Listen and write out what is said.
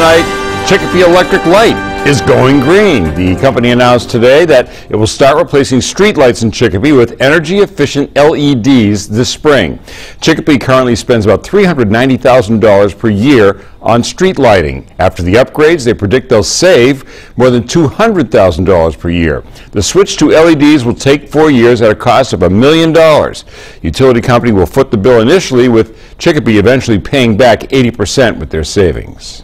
tonight, Chicopee Electric Light is going green. The company announced today that it will start replacing streetlights in Chicopee with energy-efficient LEDs this spring. Chicopee currently spends about $390,000 per year on street lighting. After the upgrades, they predict they'll save more than $200,000 per year. The switch to LEDs will take four years at a cost of a million dollars. Utility company will foot the bill initially, with Chicopee eventually paying back 80% with their savings.